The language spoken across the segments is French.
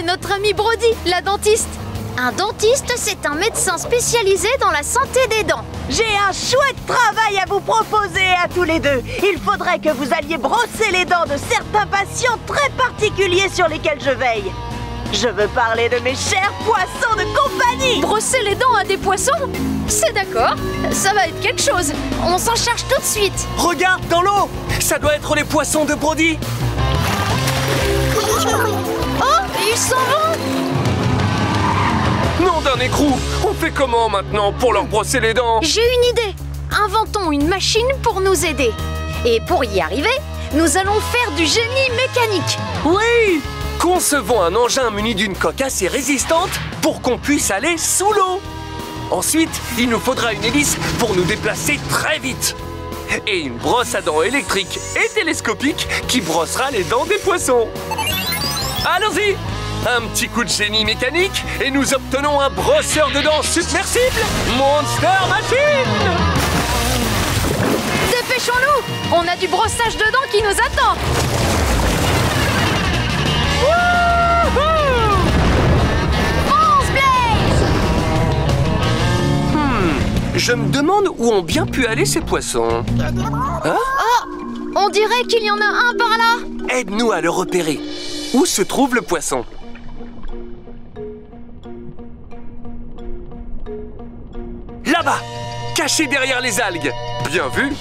c'est notre ami Brody, la dentiste. Un dentiste, c'est un médecin spécialisé dans la santé des dents. J'ai un chouette travail à vous proposer à tous les deux. Il faudrait que vous alliez brosser les dents de certains patients très particuliers sur lesquels je veille. Je veux parler de mes chers poissons de compagnie. Brosser les dents à des poissons? C'est d'accord, ça va être quelque chose. On s'en charge tout de suite. Regarde dans l'eau Ça doit être les poissons de Brody s'en vont d'un écrou On fait comment maintenant pour leur brosser les dents J'ai une idée. Inventons une machine pour nous aider. Et pour y arriver, nous allons faire du génie mécanique. Oui Concevons un engin muni d'une coque assez résistante pour qu'on puisse aller sous l'eau. Ensuite, il nous faudra une hélice pour nous déplacer très vite. Et une brosse à dents électrique et télescopique qui brossera les dents des poissons. Allons-y Un petit coup de génie mécanique et nous obtenons un brosseur de dents submersible. Monster Machine. Dépêchons-nous. On a du brossage de dents qui nous attend. Blaze Je me demande où ont bien pu aller ces poissons. On dirait qu'il y en a un par là. Aide-nous à le repérer. Où se trouve le poisson? Là-bas Caché derrière les algues. Bien vu.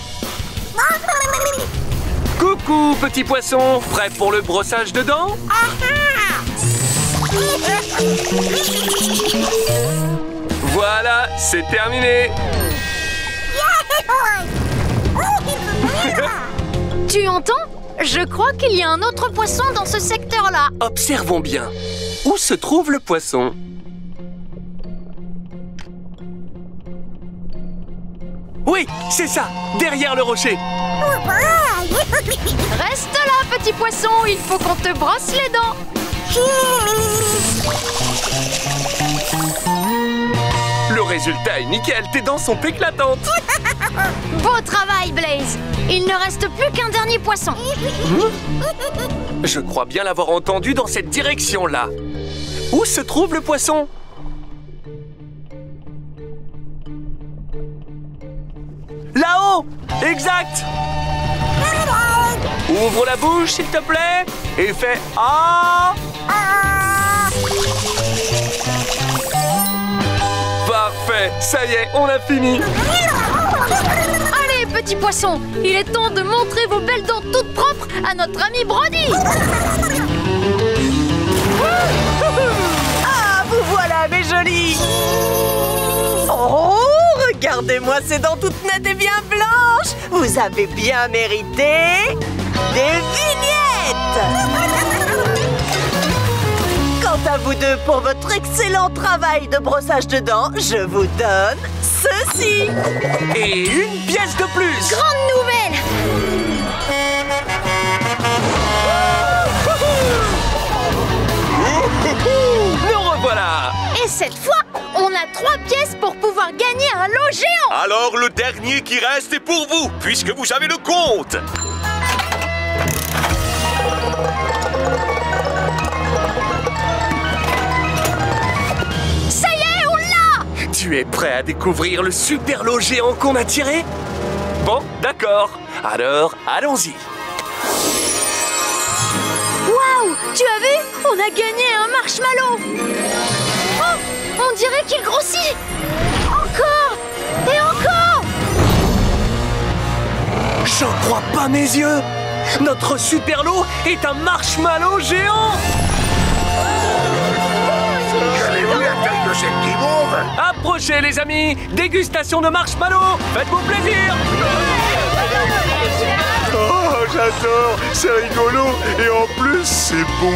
Coucou, petit poisson Prêt pour le brossage de dents. Voilà, c'est terminé. Tu entends? Je crois qu'il y a un autre poisson dans ce secteur-là. Observons bien. Où se trouve le poisson? Oui, c'est ça, derrière le rocher. Reste là, petit poisson, il faut qu'on te brosse les dents. Le résultat est nickel, tes dents sont éclatantes. Beau travail, Blaze. Il ne reste plus qu'un dernier poisson. Je crois bien l'avoir entendu dans cette direction-là. Où se trouve le poisson? Là-haut. Exact. Ouvre la bouche, s'il te plaît, et fais Ah Parfait, ça y est, on a fini. Allez, petit poisson, il est temps de montrer vos belles dents toutes propres à notre ami Brody. Ah, vous voilà, mes jolis. Oh, regardez-moi ces dents toutes nettes et bien blanches Vous avez bien mérité des vignettes. Quant à vous deux, pour votre excellent travail de brossage de dents, je vous donne ceci. Et une pièce de plus. Grande nouvelle a trois pièces pour pouvoir gagner un lot géant Alors le dernier qui reste est pour vous, puisque vous avez le compte. Ça y est, on l'a Tu es prêt à découvrir le super lot géant qu'on a tiré? Bon, d'accord. Alors, allons-y. Waouh Tu as vu? On a gagné un marshmallow Encore! Et encore! J'en crois pas mes yeux. Notre super lot est un marshmallow géant. Approchez les amis. Dégustation de marshmallow. Faites-vous plaisir. Oh, j'adore. C'est rigolo. Et en plus, c'est bon.